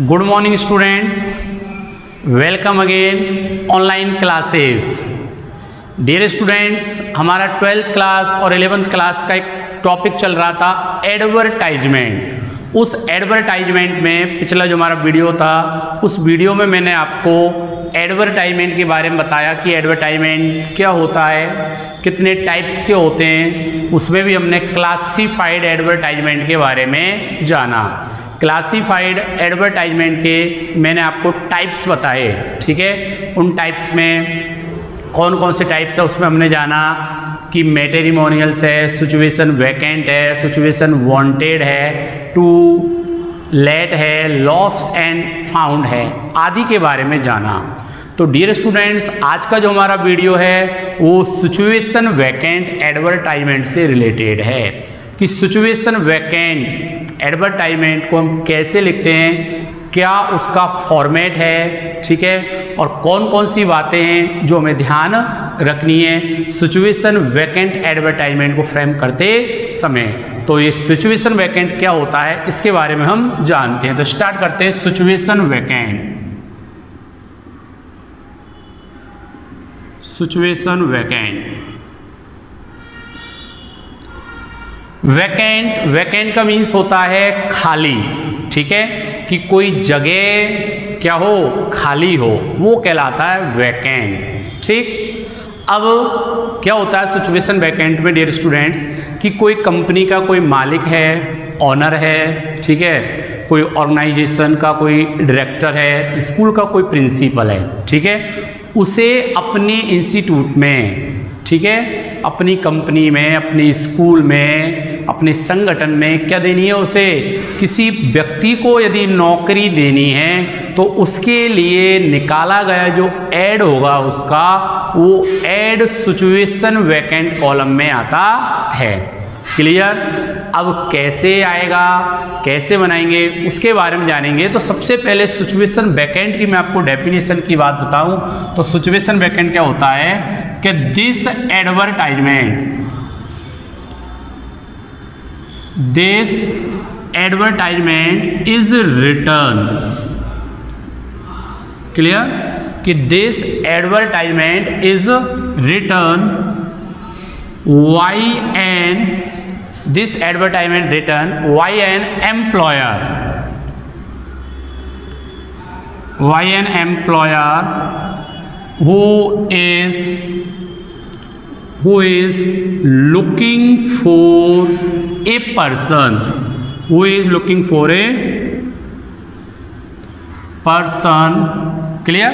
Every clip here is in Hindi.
Good morning students welcome again online classes dear students हमारा ट्वेल्थ क्लास और एलेवेंथ क्लास का एक टॉपिक चल रहा था एडवर्टाइजमेंट उस एडवर्टाइजमेंट में पिछला जो हमारा वीडियो था, उस वीडियो में मैंने आपको एडवर्टाइजमेंट के बारे में बताया कि एडवर्टाइजमेंट क्या होता है, कितने टाइप्स के होते हैं, उसमें भी हमने क्लासिफाइड एडवर्टाइजमेंट के बारे में जाना। क्लासिफाइड एडवर्टाइजमेंट के मैंने आपको टाइप्स बताए, ठीक है? उन टाइप्स में कौन कौन से टाइप्स है, उसमें हमने जाना कि मेटेरिमोनियल्स है सिचुएशन वैकेंट है सिचुएशन वांटेड है टू लेट है लॉस्ट एंड फाउंड है, आदि के बारे में जाना। तो डियर स्टूडेंट्स आज का जो हमारा वीडियो है, वो सिचुएशन वैकेंट एडवर्टाइजमेंट से रिलेटेड है। कि सिचुएशन वैकेंट एडवर्टाइजमेंट को हम कैसे लिखते हैं, क्या उसका फॉर्मेट है, ठीक है, और कौन कौन सी बातें हैं जो हमें ध्यान रखनी है सिचुएशन वैकेंट एडवर्टाइजमेंट को फ्रेम करते समय। तो ये सिचुएशन वैकेंट क्या होता है, इसके बारे में हम जानते हैं। तो स्टार्ट करते हैं situation vacant situation vacant vacant vacant का मीन्स होता है खाली, ठीक है? कि कोई जगह क्या हो? खाली हो, वो कहलाता है वैकेंट ठीक? अब क्या होता है सिचुएशन वैकेंट में डियर स्टूडेंट्स कि कोई कंपनी का कोई मालिक है ऑनर है, ठीक है? कोई ऑर्गेनाइजेशन का कोई डायरेक्टर है स्कूल का कोई प्रिंसिपल है, ठीक है? उसे अपने इंस्टीट्यूट में ठीक है? अपनी कंपनी में, अपने स्कूल में, अपने संगठन में क्या देनी है उसे? किसी व्यक्ति को यदि नौकरी देनी है तो उसके लिए निकाला गया जो एड होगा उसका, वो एड सिचुएशन वैकेंट कॉलम में आता है। क्लियर अब कैसे आएगा, कैसे बनाएँगे, उसके बारे में जानेंगे। तो सबसे पहले सिचुएशन वैकेंट की मैं आपको डेफिनेशन की बात बताऊँ तो सिचुएशन वैकेंट क्या होता है कि this advertisement this advertisement is written clear कि this advertisement is written by an this advertisement written by an employer by an employer who is who is looking for a person who is looking for a person clear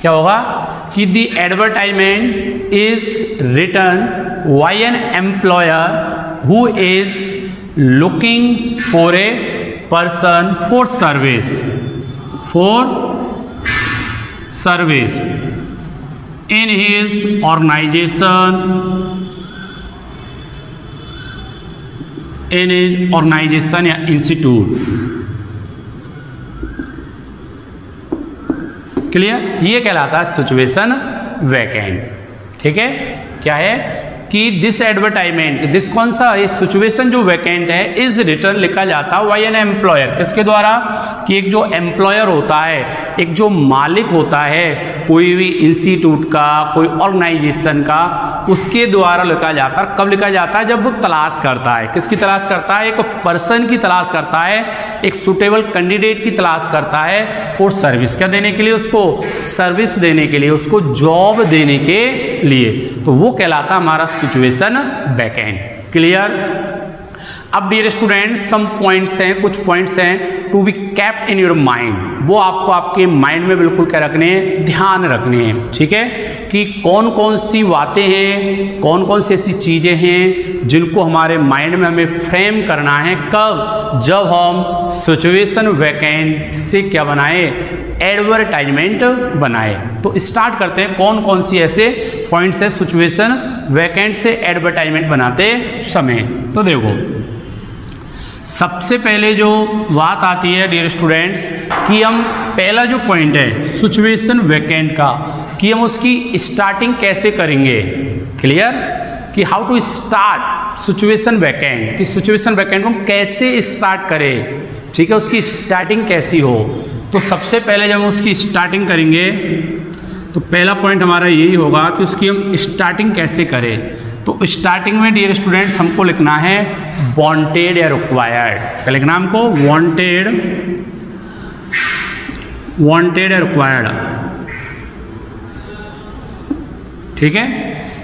क्या होगा कि the advertisement is written by an employer who is looking for a person for service for service in his organisation in his organisation या इंस्टीट्यूट क्लियर ये कहलाता है सिचुएशन वैकेंट ठीक है? क्या है? कि दिस एडवर्टाइजमेंट दिस कौन सा ये सिचुएशन जो वैकेंट है इज़ रिटर्न लिखा जाता है वाई एन एम्प्लॉयर किसके द्वारा? कि एक जो एम्प्लॉयर होता है, एक जो मालिक होता है कोई भी इंस्टीट्यूट का, कोई ऑर्गेनाइजेशन का, उसके द्वारा लिखा जाता है। कब लिखा जाता है? जब वो तलाश करता है। किसकी तलाश करता है? एक पर्सन की तलाश करता है। एक सुटेबल कैंडिडेट की तलाश करता है। और सर्विस क्या देने के लिए उसको? सर्विस देने के लिए, उसको जॉब देने के लिए। तो वो कहलाता हमारा सिचुएशन बैकएंड क्लियर अब डियर स्टूडेंट सम पॉइंट्स हैं, कुछ पॉइंट्स हैं to be kept in your mind वो आपको आपके माइंड में बिल्कुल क्या रखने हैं? ध्यान रखने हैं, ठीक है? कि कौन कौन सी बातें हैं कौन कौन सी ऐसी चीज़ें हैं जिनको हमारे माइंड में हमें फ्रेम करना है कब? जब हम सिचुएशन वैकेंट से क्या बनाए? एडवर्टाइजमेंट बनाए। तो स्टार्ट करते हैं कौन कौन सी ऐसे पॉइंट्स है सिचुएशन वैकेंट से एडवर्टाइजमेंट बनाते समय। तो देखो सबसे पहले जो बात आती है डियर स्टूडेंट्स कि हम पहला जो पॉइंट है सिचुएशन वैकेंट का, कि हम उसकी स्टार्टिंग कैसे करेंगे? क्लियर कि how to start situation vacant कि सिचुएशन वैकेंट को हम कैसे स्टार्ट करें? ठीक है, उसकी स्टार्टिंग कैसी हो? तो सबसे पहले जब हम उसकी स्टार्टिंग करेंगे तो पहला पॉइंट हमारा यही होगा कि उसकी हम स्टार्टिंग कैसे करें? तो स्टार्टिंग में डियर स्टूडेंट्स हमको लिखना है वांटेड या रिक्वायर्ड क्या लिखना हमको? वांटेड वांटेड या रिक्वायर्ड ठीक है?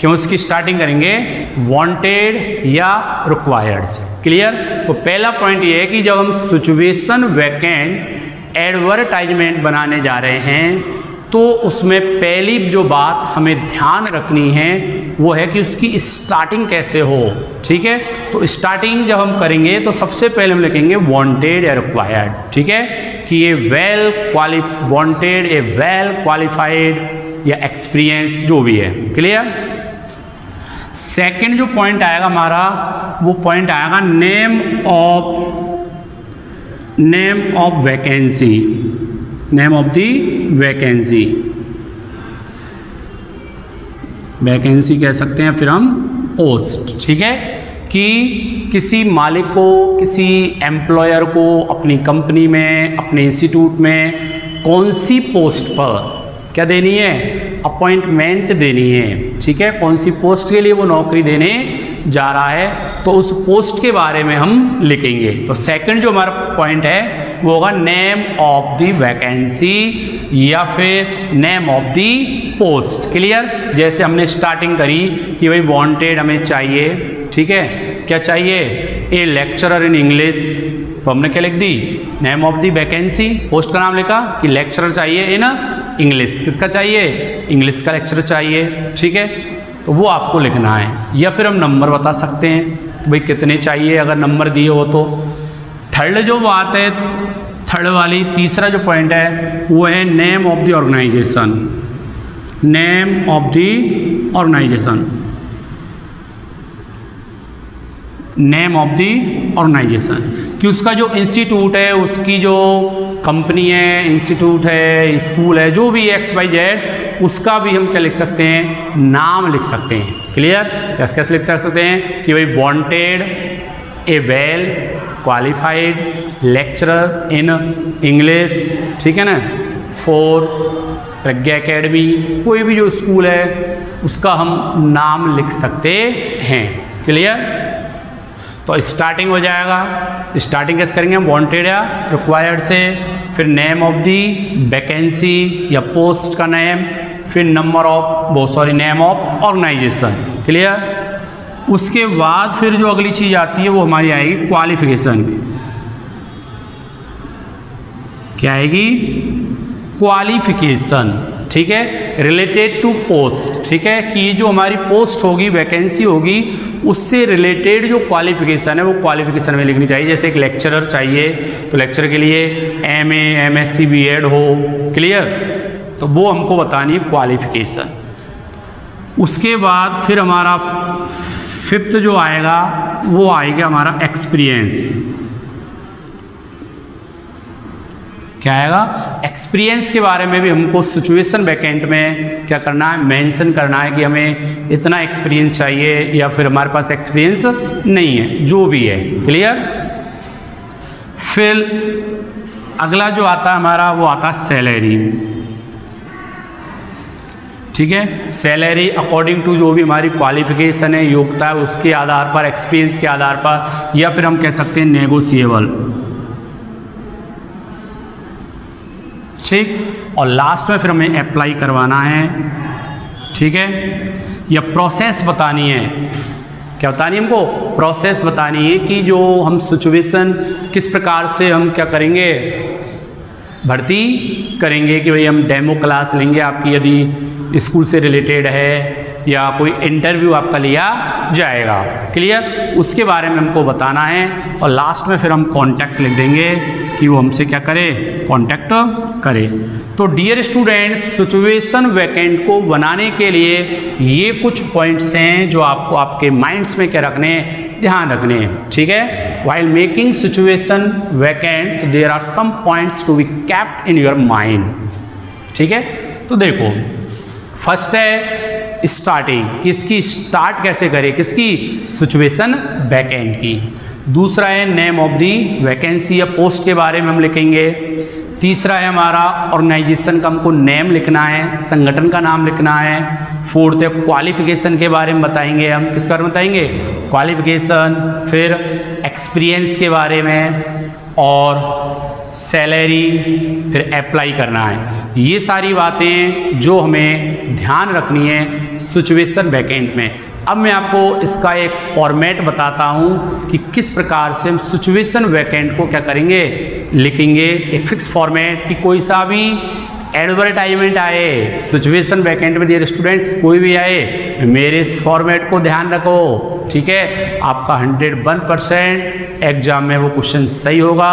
क्यों उसकी स्टार्टिंग करेंगे? वांटेड या रिक्वायर्ड से। क्लियर तो पहला पॉइंट ये है कि जब हम सिचुएशन वैकेंट एडवर्टाइजमेंट बनाने जा रहे हैं तो उसमें पहली जो बात हमें ध्यान रखनी है, वो है कि उसकी स्टार्टिंग कैसे हो, ठीक है? तो स्टार्टिंग जब हम करेंगे तो सबसे पहले हम लिखेंगे वांटेड या रिक्वायर्ड ठीक है? कि ये well qualif wanted a well qualified या एक्सपीरियंस जो भी है क्लियर सेकंड जो पॉइंट आएगा हमारा, वो पॉइंट आएगा name of name of vacancy name of the vacancy. Vacancy कह सकते हैं फिर हम पोस्ट, ठीक है? कि किसी मालिक को, किसी एम्प्लॉयर को, अपनी कंपनी में, अपने इंस्टीट्यूट में कौन सी पोस्ट पर क्या देनी है? अपॉइंटमेंट देनी है, ठीक है? कौन सी पोस्ट के लिए वो नौकरी देने जा रहा है? तो उस पोस्ट के बारे में हम लिखेंगे। तो सेकंड जो हमारा पॉइंट है वो होगा नेम ऑफ़ द वैकेंसी या फिर name of the post clear जैसे हमने स्टार्टिंग करी कि भाई वांटेड हमें चाहिए, ठीक है? क्या चाहिए? ए लेक्चरर इन इंग्लिश तो हमने क्या लिख दी? Name of the vacancy post का नाम लिखा कि लेक्चरर चाहिए इन इंग्लिश किसका चाहिए? इंग्लिश का लेक्चरर चाहिए, ठीक है? तो वो आपको लिखना है। या फिर हम नंबर बता सकते हैं भाई कितने चाहिए? अगर नंबर दिए हो तो। थर्ड जो बात है, थर्ड वाली, तीसरा जो पॉइंट है, वो है name of the organisation name of the organisation name of the organisation कि उसका जो इंस्टीट्यूट है, उसकी जो कंपनी है इंस्टीट्यूट है स्कूल है, जो भी एक्स वाई जेड उसका भी हम क्या लिख सकते हैं? नाम लिख सकते हैं। क्लियर कैसे लिख सकते हैं? कि भाई wanted a well qualified lecturer in English ठीक है ना? फॉर प्रज्ञा एकेडमी कोई भी जो स्कूल है, उसका हम नाम लिख सकते हैं। क्लियर तो स्टार्टिंग हो जाएगा। स्टार्टिंग कैसे करेंगे हम? वांटेड या रिक्वायर्ड से। फिर नेम ऑफ़ दी वैकेंसी या पोस्ट का नेम फिर नंबर ऑफ़ बहुत sorry name of organisation clear उसके बाद फिर जो अगली चीज़ आती है वो हमारी आएगी क्वालिफिकेशन क्या आएगी? क्वालिफिकेशन ठीक है? रिलेटेड टू पोस्ट ठीक है? कि जो हमारी पोस्ट होगी वैकेंसी होगी, उससे रिलेटेड जो क्वालिफिकेशन है, वो क्वालिफिकेशन में लिखनी चाहिए। जैसे एक लेक्चरर चाहिए तो लेक्चर के लिए M M S C B Ed हो क्लियर तो वो हमको बतानी है क्वालिफिकेशन उसके बाद फिर हमारा फिफ्थ जो आएगा, वो आएगा हमारा एक्सपीरियंस क्या आएगा? एक्सपीरियंस के बारे में भी हमको सिचुएशन वैकेंट में क्या करना है मेंशन करना है कि हमें इतना एक्सपीरियंस चाहिए या फिर हमारे पास एक्सपीरियंस नहीं है, जो भी है। क्लियर फिर अगला जो आता है हमारा, वो आता है सैलरी ठीक है? सैलरी अकॉर्डिंग टू जो भी हमारी क्वालिफिकेशन है, योग्यता है, उसके आधार पर एक्सपीरियंस के आधार पर, या फिर हम कह सकते हैं नेगोशिएबल ठीक? और लास्ट में फिर हमें अप्लाई करवाना है। ठीक है? या प्रोसेस बतानी है। क्या बतानी हमको? प्रोसेस बतानी है कि जो हम सिचुएशन किस प्रकार से हम क्या करेंगे? भर्ती करेंगे कि भाई हम डेमो क्लास लेंगे आपकी, यदि स्कूल से रिलेटेड है या कोई इंटरव्यू आपका लिया जाएगा। क्लियर? उसके बारे में हमको बताना है और लास्ट में फिर हम कॉन्टैक्ट लिख देंगे। कि वो हमसे क्या करे? कॉन्टैक्ट करे। तो डियर स्टूडेंट्स सिचुएशन वैकेंट को बनाने के लिए ये कुछ पॉइंट्स हैं जो आपको आपके माइंड्स में क्या रखने ध्यान रखने ठीक है? While making situation vacant there are some points to be kept in your mind ठीक है? तो देखो फ़र्स्ट है स्टार्टिंग किसकी स्टार्ट कैसे करें? किसकी? सिचुएशन बैक एंड की। दूसरा है नेम ऑफ़ दी वैकेंसी या पोस्ट के बारे में हम लिखेंगे। तीसरा है हमारा ऑर्गेनाइजेशन का हमको नेम लिखना है, संगठन का नाम लिखना है। फोर्थ है क्वालिफिकेशन के बारे में बताएँगे हम। किस बारे में बताएँगे? क्वालिफिकेशन फिर एक्सपीरियंस के बारे में। और सैलरी फिर अप्लाई करना है। ये सारी बातें जो हमें ध्यान रखनी है सिचुएशन वैकेंट में। अब मैं आपको इसका एक फॉर्मेट बताता हूँ कि किस प्रकार से हम सिचुएशन वैकेंट को क्या करेंगे। लिखेंगे एक फिक्स फॉर्मेट कि कोई सा भी एडवर्टाइजमेंट आए सिचुएशन वैकेंट में डियर स्टूडेंट्स कोई भी आए, मेरे इस फॉर्मेट को ध्यान रखो। ठीक है? आपका हंड्रेड वन परसेंट एग्ज़ाम में वो क्वेश्चन सही होगा।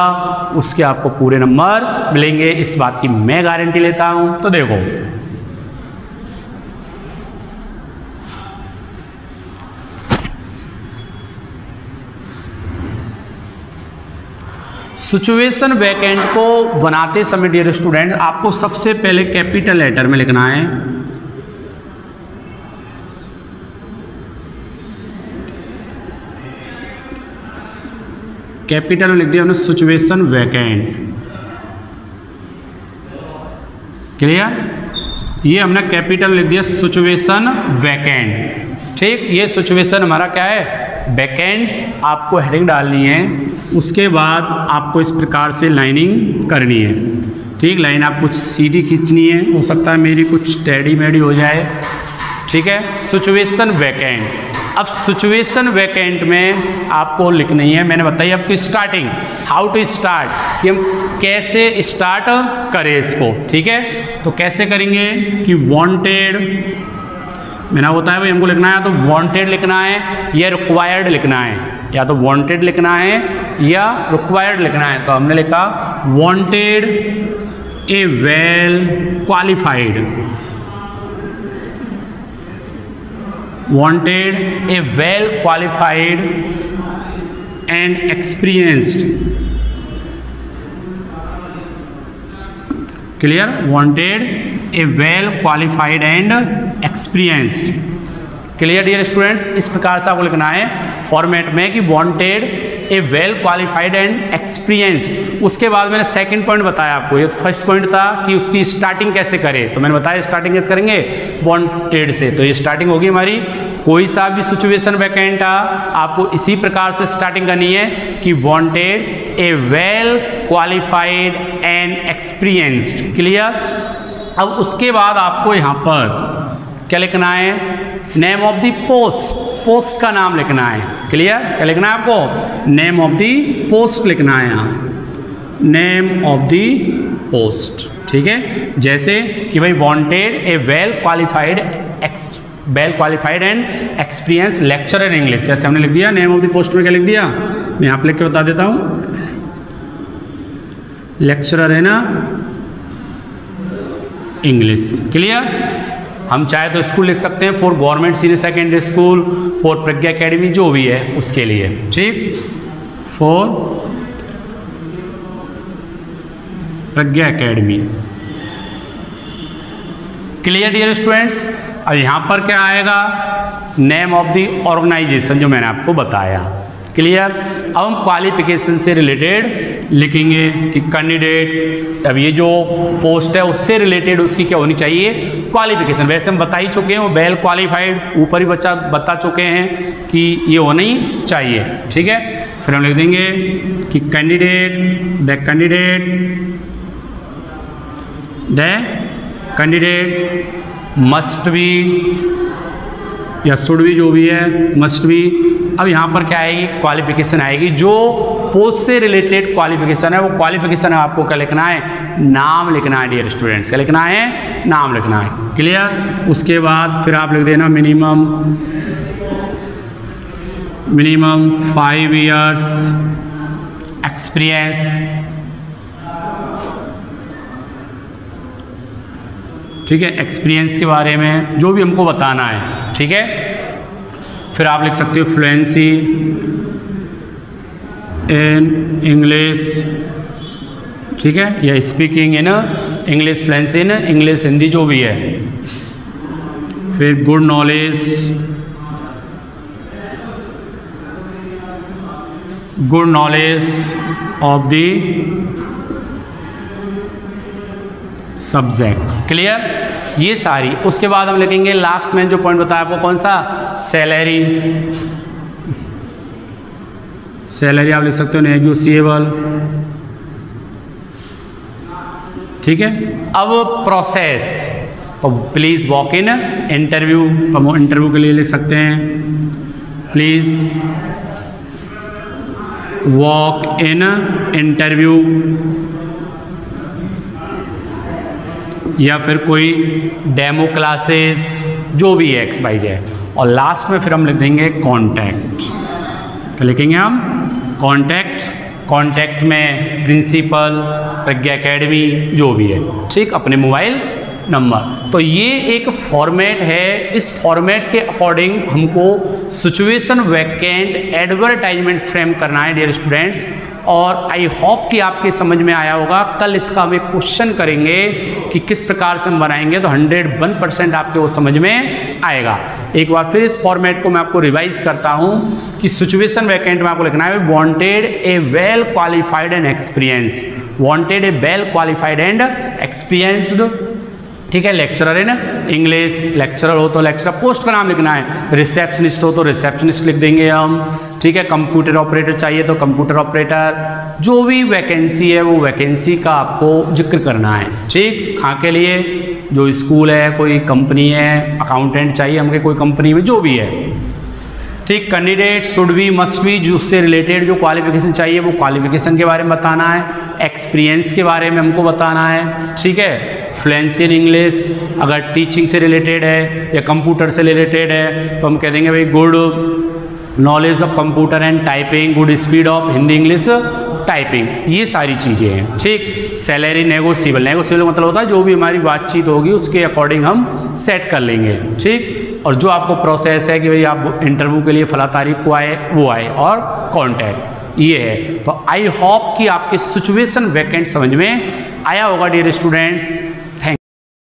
उसके आपको पूरे नंबर मिलेंगे। इस बात की मैं गारंटी लेता हूँ। तो देखो। सिचुएशन वैकेंट को बनाते समय डियर स्टूडेंट आपको सबसे पहले कैपिटल लेटर में लिखना है। कैपिटल में लिख दिया हमने सिचुएशन वैकेंट क्लियर ये हमने कैपिटल लिख दिया सिचुएशन वैकेंट ठीक, ये सिचुएशन हमारा क्या है? वैकेंट आपको हेडिंग डालनी है, उसके बाद आपको इस प्रकार से लाइनिंग करनी है. ठीक लाइन आप कुछ सीधी खींचनी है, हो सकता है मेरी कुछ टेढ़ी मेढ़ी हो जाए. ठीक है? सिचुएशन वैकेंट अब सिचुएशन वैकेंट में आपको लिखनी है। मैंने बताई आपको स्टार्टिंग हाउ टू स्टार्ट कि हम कैसे स्टार्ट करें इसको, ठीक है? तो कैसे करेंगे कि वांटेड मैंने बताया भाई हमको लिखना है तो वांटेड लिखना है, या रिक्वायर्ड लिखना है। या तो वांटेड लिखना है, या रिक्वायर्ड लिखना है। तो हमने लिखा wanted a well qualified wanted a well qualified and experienced. Clear? Wanted a well qualified and experienced clear dear students इस प्रकार से आपको लिखना है फॉर्मेट में कि wanted a well qualified and experienced उसके बाद मैंने सेकंड पॉइंट बताया आपको। ये फ़र्स्ट पॉइंट था कि उसकी स्टार्टिंग कैसे करें। तो मैंने बताया स्टार्टिंग कैसे करेंगे? वांटेड से। तो ये स्टार्टिंग होगी हमारी कोई सा भी सिचुएशन वैकेंट आ, आपको इसी प्रकार से स्टार्टिंग करनी है कि wanted a well qualified and experienced clear अब उसके बाद आपको यहाँ पर क्या लिखना है? Name of the post post का नाम लिखना है। क्लियर क्या लिखना है आपको? नेम ऑफ़ द पोस्ट लिखना है यहाँ। नेम ऑफ़ द पोस्ट ठीक है? जैसे कि भाई wanted a well qualified ex well qualified and experience lecture in English जैसे हमने लिख दिया नेम ऑफ़ द पोस्ट में क्या लिख दिया? मैं आप लिख के बता देता हूँ। लेक्चरर है ना? इंग्लिश क्लियर हम चाहे तो स्कूल लिख सकते हैं for government senior secondary school for Pragya academy जो भी है उसके लिए। ठीक? For Pragya academy clear dear students अब यहाँ पर क्या आएगा? नेम ऑफ़ द ऑर्गेनाइजेशन जो मैंने आपको बताया। क्लियर अब हम क्वालिफिकेशन से रिलेटेड लिखेंगे कि कैंडिडेट अब ये जो पोस्ट है उससे रिलेटेड उसकी क्या होनी चाहिए? क्वालिफिकेशन वैसे हम बता ही चुके हैं, वो वेल क्वालिफाइड ऊपर ही बच्चा बता चुके हैं कि ये होना चाहिए। ठीक है? फिर हम लिख देंगे कि candidate the candidate the candidate must be या शुड भी जो भी है मस्ट भी अब यहाँ पर क्या आएगी? क्वालिफिकेशन आएगी। जो पोस्ट से रिलेटेड क्वालिफिकेशन है, वो क्वालिफिकेशन है आपको क्या लिखना है? नाम लिखना है डियर स्टूडेंट्स क्या लिखना है? नाम लिखना है। क्लियर उसके बाद फिर आप लिख देना minimum minimum five years experience ठीक है? एक्सपीरियंस के बारे में जो भी हमको बताना है। ठीक है? फिर आप लिख सकते हो फ्लुएंसी इन इंग्लिश ठीक है? या speaking in English fluency in English Hindi जो भी है। फिर good knowledge good knowledge of the subject. Clear ये सारी। उसके बाद हम लिखेंगे लास्ट में जो पॉइंट बताया आपको कौन सा? सैलरी सैलरी आप लिख सकते हो नेगोशिएबल ठीक है? अब प्रोसेस तो प्लीज़ वॉक इन इंटरव्यू तो हम इंटरव्यू के लिए लिख सकते हैं। प्लीज़ वॉक इन इंटरव्यू या फिर कोई डेमो क्लासेस जो भी है एक्स वाई जेड और लास्ट में फिर हम लिख देंगे कॉन्टैक्ट क्या लिखेंगे हम? कॉन्टैक्ट कॉन्टैक्ट में प्रिंसिपल प्रज्ञा एकेडमी जो भी है। ठीक, अपने मोबाइल नंबर तो ये एक फॉर्मेट है। इस फॉर्मेट के अकॉर्डिंग हमको सिचुएशन वैकेंट एडवर्टाइजमेंट फ्रेम करना है डियर स्टूडेंट्स और आई होप कि आपके समझ में आया होगा, कल इसका हम एक क्वेश्चन करेंगे कि किस प्रकार से हम बनाएँगे तो 101 परसेंट आपके वो समझ में आएगा। एक बार फिर इस फॉर्मेट को मैं आपको रिवाइज करता हूँ कि सिचुएशन वैकेंट में आपको लिखना है wanted a well qualified and experience wanted a well qualified and experienced ठीक है लेक्चरर है ना? इंग्लिश लेक्चरर हो तो लेक्चरर पोस्ट का नाम लिखना है। रिसेप्शनिस्ट हो तो रिसेप्शनिस्ट लिख देंगे हम। ठीक है कंप्यूटर ऑपरेटर चाहिए तो कंप्यूटर ऑपरेटर जो भी वैकेंसी है, वो वैकेंसी का आपको ज़िक्र करना है। ठीक? हाँ के लिए जो स्कूल है, कोई कंपनी है अकाउंटेंट चाहिए हमके, कोई कंपनी में जो भी है। ठीक candidate should be must be उससे रिलेटेड जो क्वालिफिकेशन चाहिए, वो क्वालिफिकेशन के बारे में बताना है एक्सपीरियंस के बारे में हमको बताना है, ठीक है? फ्लुएंसी इंग्लिश अगर टीचिंग से रिलेटेड है या कंप्यूटर से रिलेटेड है तो हम कह देंगे भाई good knowledge of computer and typing good speed of Hindi English typing ये सारी चीज़ें हैं, ठीक? सैलरी नेगोशिएबल नेगोशिएबल मतलब होता है, जो भी हमारी बातचीत होगी, उसके अकॉर्डिंग हम सेट कर लेंगे, ठीक? और जो आपको प्रोसेस है कि भाई आप इंटरव्यू के लिए फला तारीख को आए, वो आए और कॉन्टैक्ट ये है। तो आई होप कि आपके सिचुएशन वैकेंट समझ में आया होगा डियर स्टूडेंट्स